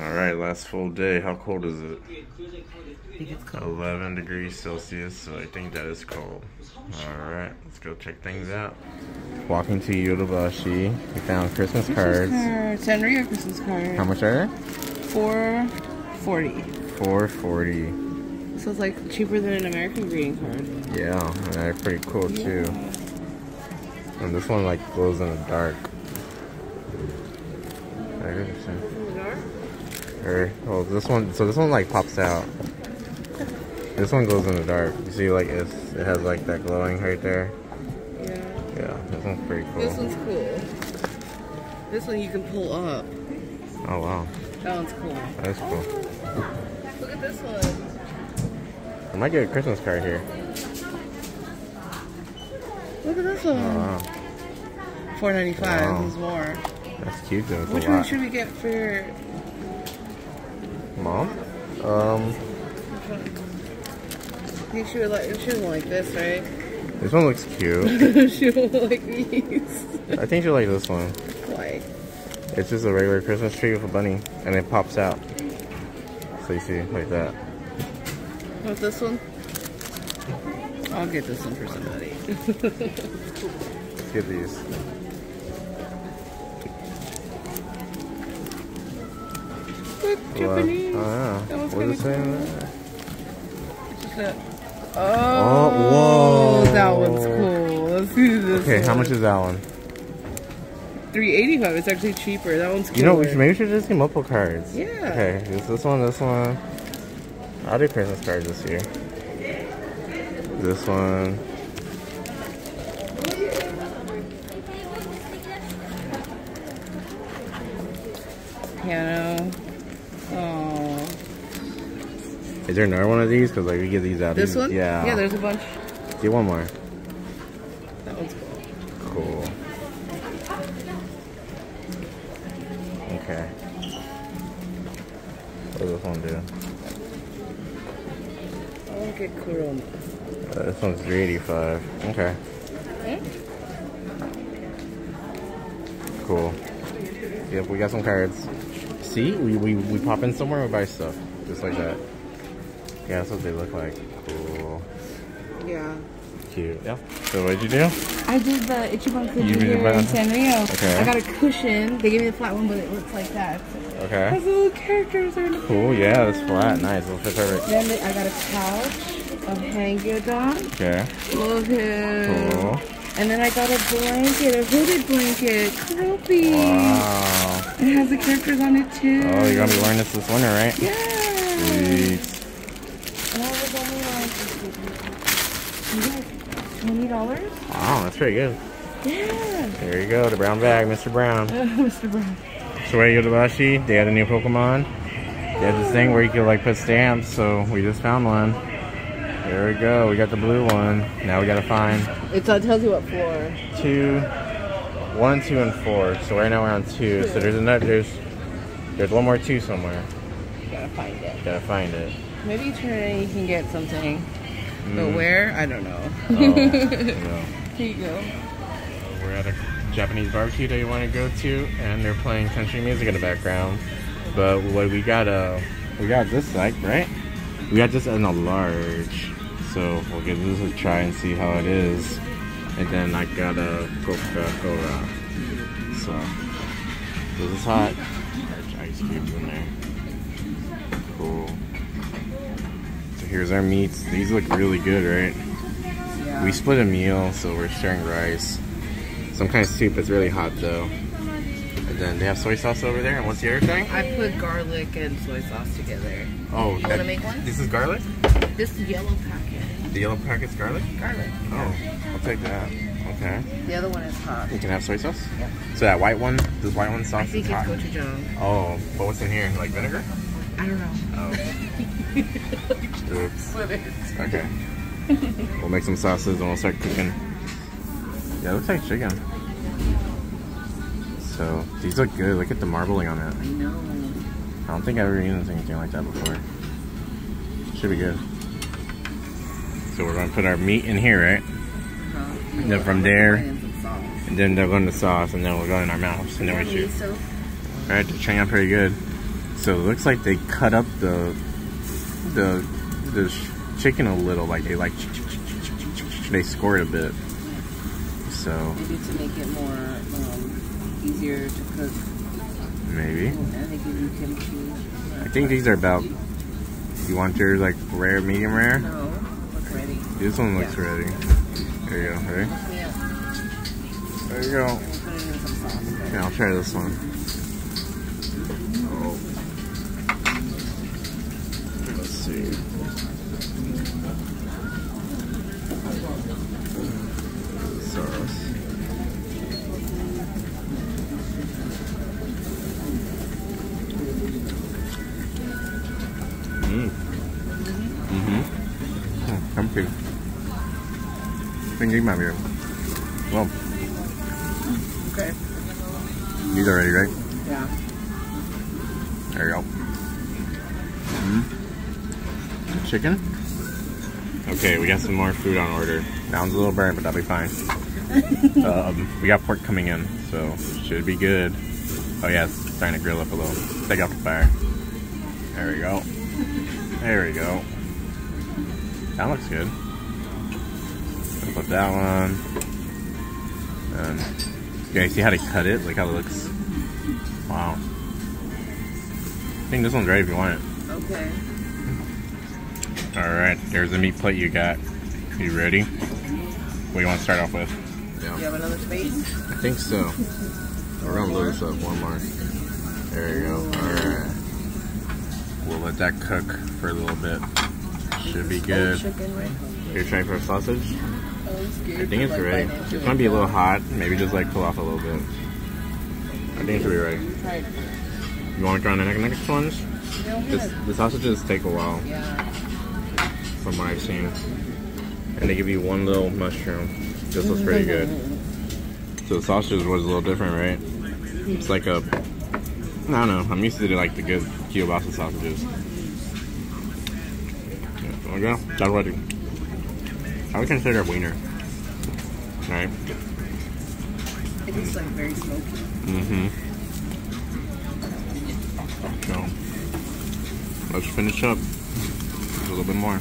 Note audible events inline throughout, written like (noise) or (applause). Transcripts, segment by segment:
All right, last full day. How cold is it? I think it's cold. 11 degrees Celsius, so I think that is cold. All right, let's go check things out. Walking to Yodobashi, we found Christmas cards. cards. Sanrio Christmas cards. How much are they? Four forty. 440. So it's like cheaper than an American greeting card. Yeah, and they're pretty cool too. And this one like glows in the dark. Very interesting. Or, oh, this one, so this one like pops out. This one goes in the dark. You see, like it's, it has like that glowing right there. Yeah. Yeah, this one's pretty cool. This one's cool. This one you can pull up. Oh wow, That one's cool. that's cool. Oh, look at this one. I might get a Christmas card here. Look at this one. Oh wow, Four ninety five. Wow. This is more. that's cute though. It's Which one should we get for Mom? Um, I think she would like she would like this, right? this one looks cute. (laughs) she would like these. I think you like this one. Why? It's just a regular Christmas tree with a bunny, and it pops out. So you see, like that. Want this one? I'll get this one for somebody. (laughs) Let's get these. Japanese. Oh, yeah. That one's What is it kinda saying? Just that- Oh, Oh, whoa. that one's cool. Let's do this. Okay, how much is that one? Three eighty five. It's actually cheaper. That one's. You know, we should, maybe we should just get multiple cards. Yeah. Okay, this, this one, this one. I'll do Christmas cards this year. This one. piano. Oh, Is there another one of these? Because like we get these out. this These- one. Yeah. Yeah, there's a bunch. Get one more. That one's cool. Cool. Okay. What does this one do? I want to get Kuromi. Uh, this one's 385. Okay. Cool. Yep, we got some cards. See, we, we, we pop in somewhere and we buy stuff. Just like that. Yeah, that's what they look like. Cool. Yeah. Cute. Yeah. So what did you do? I did the Ichiban Kuji here the- in Sanrio. Okay. I got a cushion. They gave me the flat one, but it looks like that. Okay. Has little characters in it. Cool, yeah, that's flat. Nice. It'll fit perfect. Then I got a couch of Hangyodon. Okay. Love him. Cool. And then I got a blanket, a hooded blanket. Croupy. Wow. It has the characters on it too. Oh, you're gonna be wearing this this winter, right? Yeah. Sweet. $20. Oh, that's pretty good. Yeah. There you go, the brown bag, Mr. Brown. (laughs) Mr. Brown. Soraya Bashi, they had a new Pokemon. They had this thing where you could like put stamps, so we just found one. There we go, we got the blue one. Now we gotta find. It uh, tells you what floor. Two, one, two, and four. So right now we're on two. two. So there's another, there's, there's one more two somewhere. Gotta find it. Gotta find it. Maybe you try, you can get something. But Mm. where? I don't know. Oh, no. (laughs) Here you go. We're at a Japanese barbecue that you want to go to, and they're playing country music in the background. But what we got, uh, we got this like right? We got this in a large, so we'll give this a try and see how it is. And then I got a Coca-Cola. So this is hot. Large ice cubes in there. Here's our meats. These look really good, right? Yeah. We split a meal, so we're sharing rice. Some kind of soup It's really hot though. And then they have soy sauce over there. And what's the other thing? I put garlic and soy sauce together. Oh, you wanna make one? This is garlic. This yellow packet. The yellow packet's garlic. Garlic. Oh, I'll take that. Okay. The other one is hot. You can have soy sauce. Yeah. So that white one, this white one I sauce think is it's hot. gochujang. Oh, but what's in here? Like vinegar? I don't know. Oh. Okay. we'll make some sauces and we'll start cooking. Yeah, it looks like chicken. So these look good. Look at the marbling on it. I know. I don't think I've ever eaten anything like that before. Should be good. So we're gonna put our meat in here, right? Huh? then from there- And. And then they'll go in the sauce, and then we'll go in our mouths, and then we shoot. Alright, they're turning out pretty good. So it looks like they cut up the the the chicken a little, like they like they score it a bit. So Maybe to make it more um, easier to cook. maybe And they give you kimchi. I think these are about. You want your like rare, medium rare? No, ready. This one looks Yeah. ready. There you go. Ready? Yeah. There you go. We'll put it in some sauce. Yeah, I'll try this one. Thinking about you. Well, Okay. these are ready, right? Yeah. There you go. Mm. Chicken? Okay, we got some more food on order. One's a little burnt, but that'll be fine. (laughs) um, we got pork coming in, so should be good. Oh yeah, it's starting to grill up a little. Take off the fire. There we go. There we go. That looks good. Gonna put that one. And yeah, you see how they cut it? Like how it looks. Wow. I think this one's ready if you want it. Okay. Alright, there's the meat plate you got. You ready? What do you want to start off with? Do you have another space? I think so. We're gonna load this up one more. There you go. Alright. We'll let that cook for a little bit. Should be good. Chicken, right? You're trying for a sausage? I think it's ready. It's gonna be a little hot. Maybe just like pull off a little bit. I think it should be ready. Try. You want to try on the next- ones? The sausages take a while. From what I've seen. And they give you one little mushroom. This looks pretty good. So the sausages was a little different, right? It's like a, I don't know. I'm used to like the good kielbasa sausages. Yeah, go. That's what I would consider it wiener. Right? It is like very smoky. Mm-hmm. So, let's finish up. A little bit more.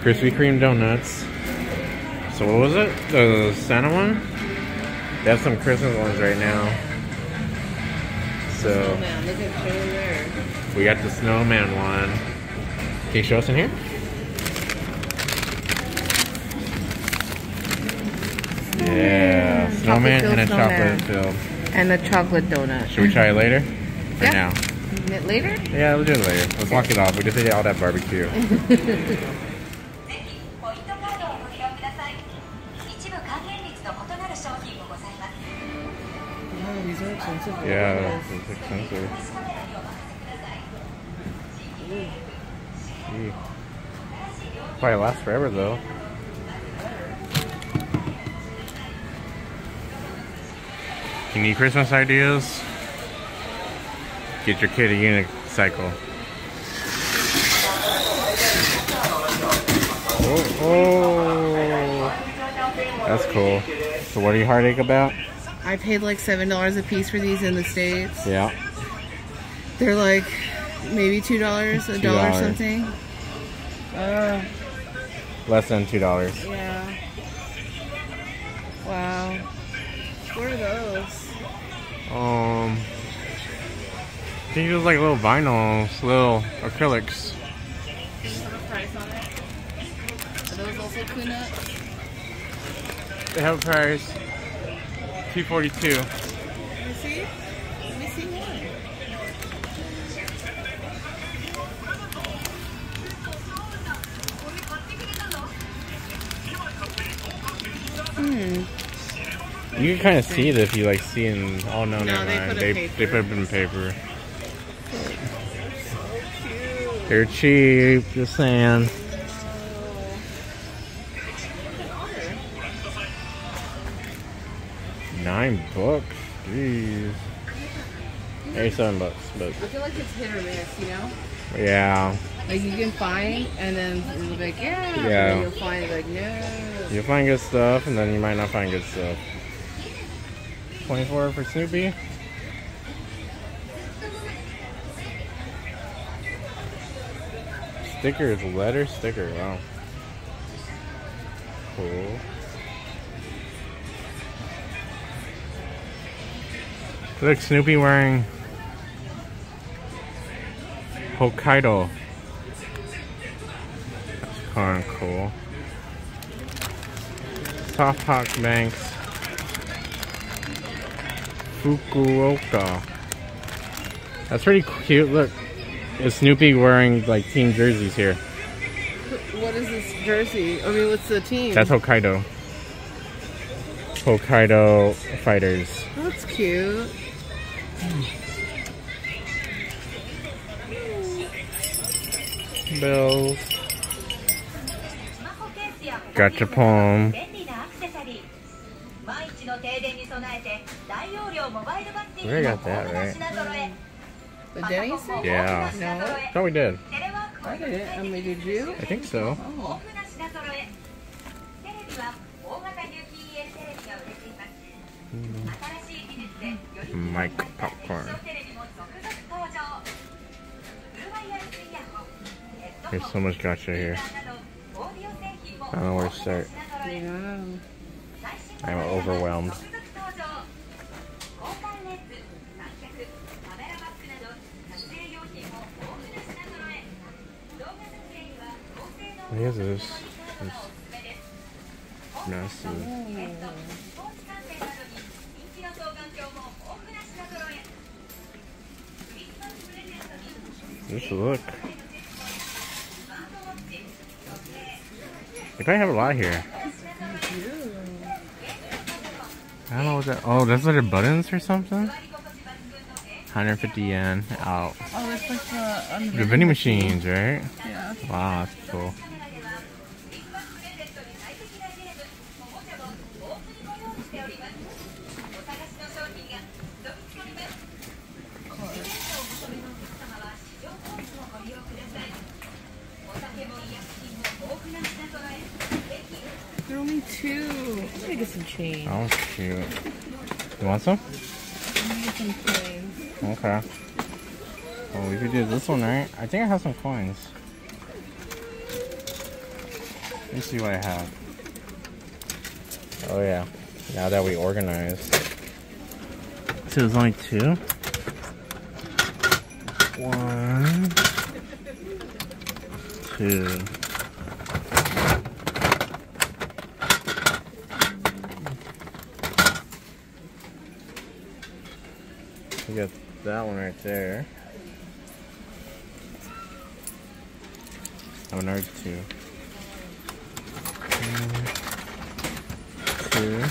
Krispy Kreme donuts. So what was it? The Santa one? They have some Christmas ones right now. Oh So man, look at show there. we got the snowman one. Can you show us in here? Yeah, snowman and a snowman. chocolate filled. And a chocolate donut. Should we try it later? Or yeah. now? Later? Yeah, we'll do it later. Let's walk it off. We just ate all that barbecue. (laughs) Yeah, it's expensive. Probably lasts forever though. You need Christmas ideas? Get your kid a unicycle. Oh, oh. That's cool. So what are you heartache about? I paid like seven dollars a piece for these in the states. Yeah. They're like maybe two dollars, a dollar $2. something. Uh, Less than two dollars. yeah. Um, I think it was like little vinyls, little acrylics. You a price on it? Are those also? They have a price. Two forty two. Let me see. Let me see one. Hmm. You can kind of see it if you like see in. Oh no, No, never they put They in they paper. put it in paper. They're cheap. Just saying. Nine bucks. Jeez. Eighty-seven bucks, but I feel like it's hit or miss, you know? yeah, Like you can find and then it'll be like, yeah. And Yeah. then you'll find like, no. you'll find good stuff, and then you might not find good stuff. Twenty-four for Snoopy. stickers, letter sticker. Wow. Cool. Look, Snoopy wearing Hokkaido. That's kind of cool. Soft Hawk Banks. Fukuoka. That's pretty cute. Look, is Snoopy wearing like team jerseys here? What is this jersey? I mean, what's the team? That's Hokkaido. Hokkaido Fighters. That's cute. Bills. スマ We got that right. The Denny's thing? Yeah. No. Thought we did. I did. I mean, did you? I think so. Oh. Mike popcorn. There's so much gacha here. I don't know where to start. Yeah. I'm overwhelmed. What What is? It's massive. Just look. They probably have a lot here. I don't know what that. Oh, that's like buttons or something. 150 yen out. Oh, that's like the, on The vending machines, right? Yeah. Wow, that's cool. There are only two. I'm some. Oh, cute. You want some? Some. Okay. Well, we could do this one, right? I think I have some coins. Let me see what I have. Oh, yeah. Now that we organized. So there's only two. One. Two. We got that one right there. Oh, another two. One, two.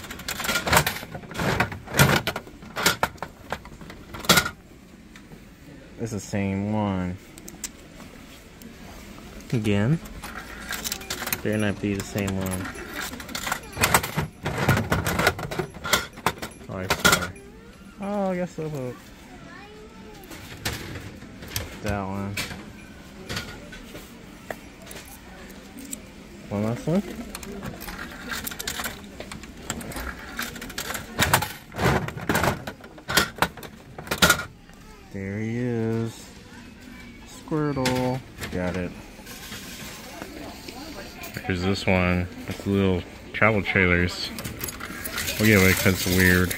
It's the same one. Again. Better not be the same one. Oh, I. Oh, I guess so. That one. One last one. There he is. Squirtle. Got it. Here's this one. It's little travel trailers. We'll get away because it's weird.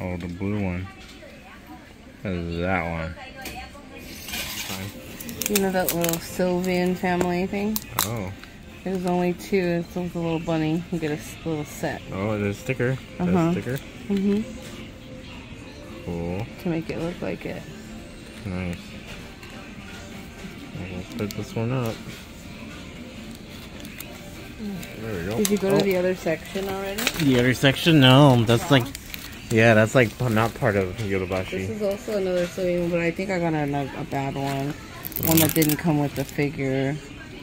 Oh, the blue one. What is that one? You know that little Sylvian family thing? Oh. There's only two. It's with a little bunny. You get a little set. Oh, there's a sticker. That's Uh-huh. a sticker. Mm-hmm. Cool. To make it look like it. Nice. Let's put this one up. There we go. Did you go Oh, to the other section already? the other section? No, that's like, yeah, that's like not part of This Yodobashi. is also another Sylvian, but I think I got a, a bad one. One that didn't come with the figure.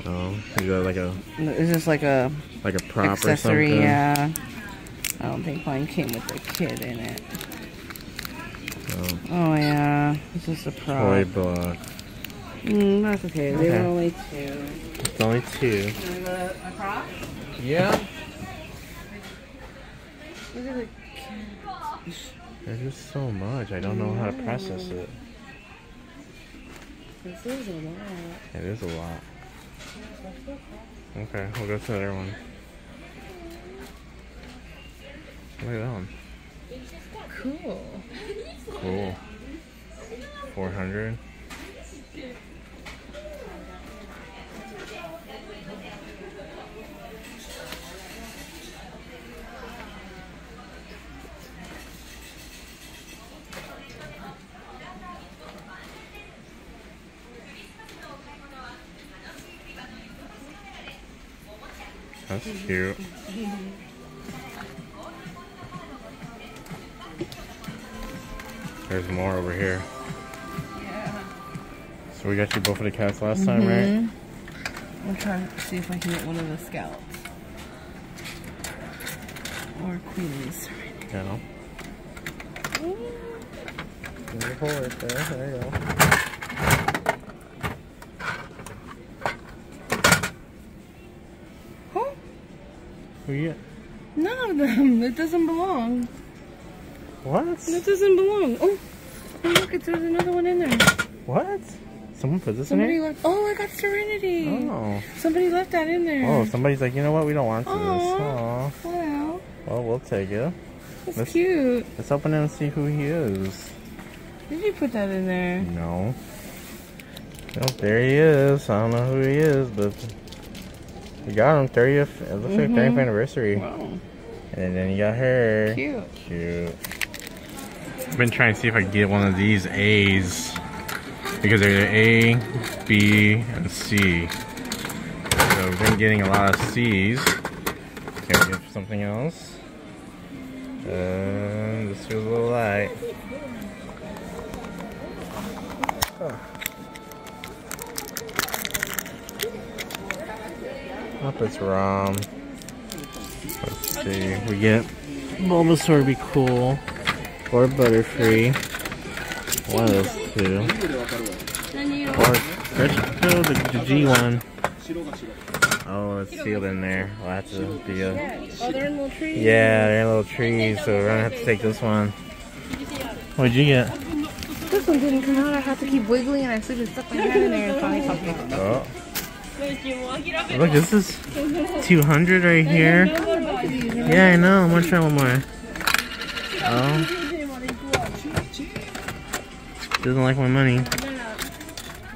Oh, you got like a It's just like a like a prop accessory, or something. yeah. I don't think mine came with a kid in it. Oh, Oh yeah, it's just a prop. toy block. Mm, that's okay. They were only two. It's only two. a, a prop? Yeah. Look at the There's just so much. I don't know how to process it. This is a lot. It is a lot. Okay, we'll go to the other one. Look at that one. Cool. Cool. 400. That's cute. There's more over here. Yeah. So we got you both of the cats last time, right? Mm-hmm. I'm trying to see if I can get one of the scouts. Or queenies. Yeah. There's a hole right there. There you go. Who you get? None of them. It doesn't belong. What? It doesn't belong. Oh, oh look, it's, there's another one in there. What? Someone put this Somebody in here? left. Oh, I got Serenity. Oh. Somebody left that in there. Oh, somebody's like, you know what? We don't want this. Aw. Oh. Wow, Well, we'll take it. that's Let's- cute. Let's open it and see who he is. Did you put that in there? No. Oh, there he is. I don't know who he is, but we got him. 30th, it looks like 30th Mhm. anniversary. Wow, And then you got her. cute. Cute. I've been trying to see if I can get one of these A's because they're A, B, and C. So we've been getting a lot of C's. Can we get something else? Uh, this feels a little light. Hope it's ROM. Let's see. We get Bulbasaur would be cool. Or Butterfree. One of those two. Or Crisco, the, the G one. Oh, it's sealed in there. We'll have to be. Oh, they're in little trees. Yeah, they're in little trees, so we're gonna have to take this one. What'd you get? This one didn't come out. I had to keep wiggling, and I sort of stuck my hand in there and finally popped out. Oh. Look, this is 200 right here. Yeah, I know. I'm gonna try one more. Oh. Doesn't like my money.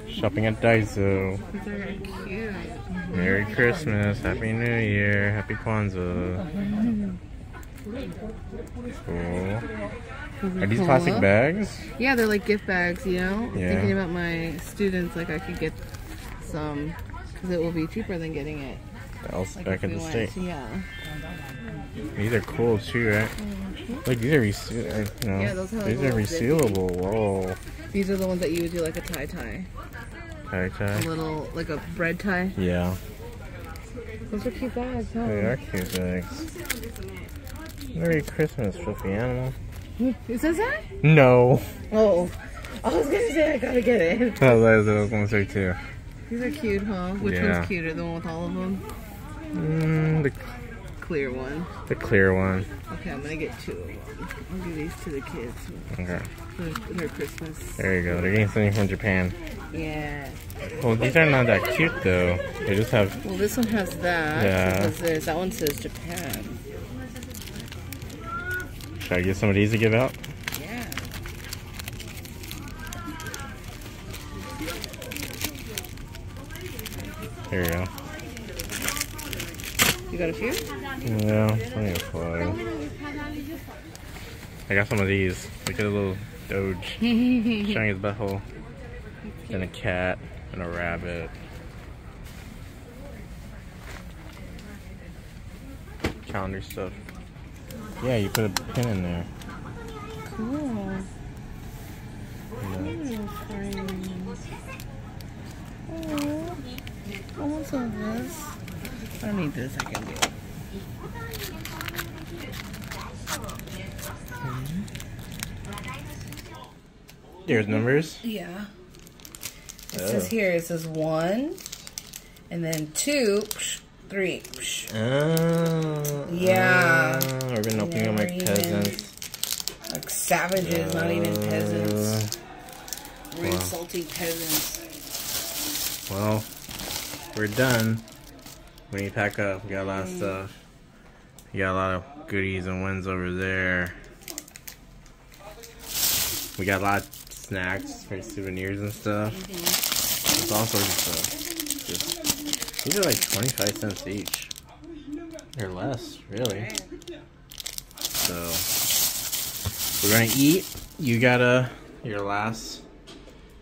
Shopping at Daiso. They're. Merry Christmas, Happy New Year, Happy Kwanzaa. Cool. Are these plastic bags? Yeah, they're like gift bags, you know? Yeah. Thinking about my students, like I could get some, because it will be cheaper than getting it. Else Like back we the went, state. Yeah. These are cool too, right? Like these are resealable. No, Mm-hmm. Yeah, those have, these are zippy. resealable. Whoa. These are the ones that you would do like a tie tie. Tie tie. A little, like a bread tie. Yeah, Those are cute bags, huh? they are cute bags. Merry Christmas, fluffy animal. Is that that? No. Oh. I was gonna say I gotta get it. That was what I was gonna say too. These are cute, huh? Which Yeah. one's cuter? The one with all of them? Mm, the, Clear one. the clear one. Okay, I'm gonna get two of them. I'll give these to the kids Okay. for their Christmas. There you go. They're getting something from Japan. Yeah. Well, these are not that cute though. They just have. Well, this one has that. Yeah. This. That one says Japan. Should I get some of these to give out? Here you go. You got a few? Yeah, plenty of flag. I got some of these. Look at a little Doge (laughs) showing his butthole. And a cat and a rabbit. Calendar stuff. Yeah, you put a pin in there. Cool. Yeah. Oh, I want some of this. I don't need this. I can do it. There's numbers. Yeah. It Oh. says here, it says one, and then two, three. Uh, Yeah. uh, we've been opening up Never like even- peasants. Like savages, not even peasants. We're wow. insulting peasants. Well, we're done. We need to pack up. We got a lot of Mm. stuff. We got a lot of goodies and wins over there. We got a lot of snacks for souvenirs and stuff. There's all sorts of stuff. Just, these are like 25 cents each. Or less, really. So, we're gonna eat. You got a, your last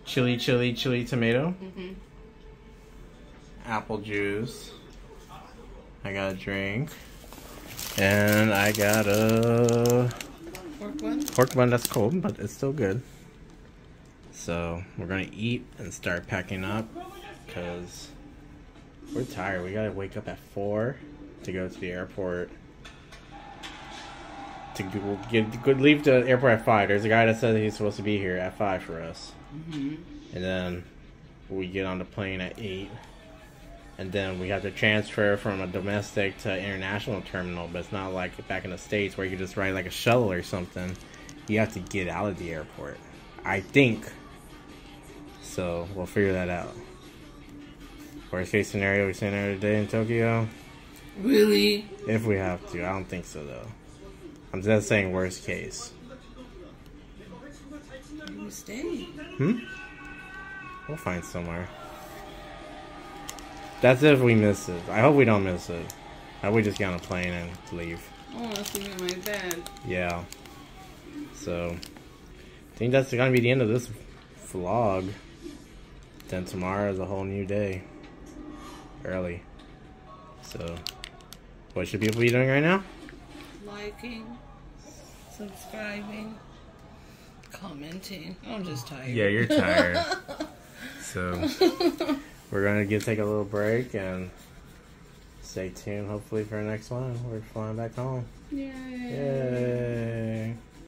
chili, chili, chili tomato Mm-hmm. Apple juice. I got a drink. And I got a Pork one? pork bun that's cold, but it's still good. So we're gonna eat and start packing up because we're tired. We gotta wake up at four to go to the airport. To get good leave the airport at five. There's a guy that said he's supposed to be here at five for us, Mm-hmm. and then we get on the plane at eight. And then we have to transfer from a domestic to international terminal, but it's not like back in the States where you just ride like a shuttle or something. You have to get out of the airport. I think. So we'll figure that out. Worst case scenario, we stay there today in Tokyo. Really? If we have to. I don't think so though. I'm just saying worst case. Do stay? Hmm? We'll find somewhere. That's if we miss it. I hope we don't miss it. I hope we just get on a plane and leave. Oh, I want to sleep in my bed. Yeah. So, I think that's gonna be the end of this vlog. Then tomorrow is a whole new day. Early. So, what should people be doing right now? Liking, subscribing, commenting. I'm just tired. Yeah, you're tired. (laughs) so, we're gonna get take a little break and stay tuned. Hopefully for our next one, we're flying back home. Yay. Yay!